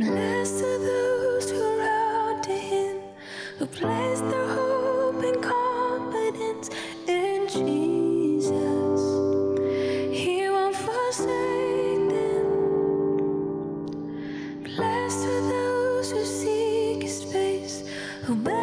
Blessed are those who run to Him, who place their hope and confidence in Jesus. He won't forsake them. Blessed are those who seek His face, who.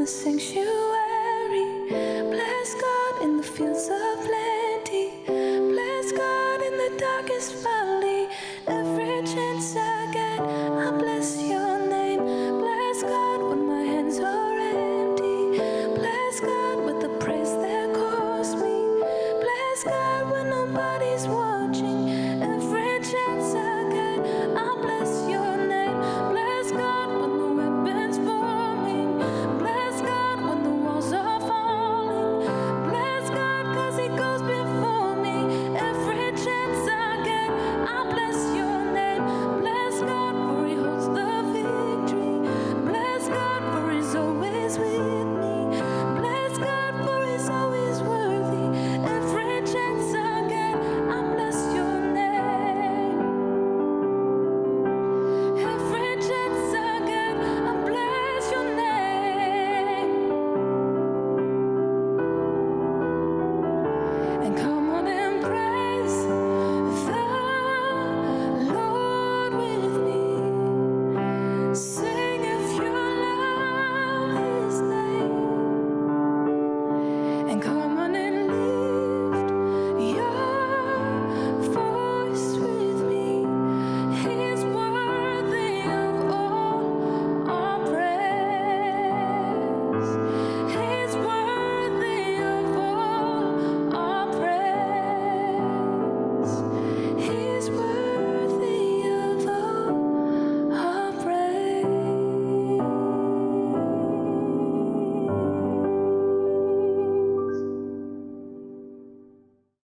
the sanctuary. Bless God in the fields of.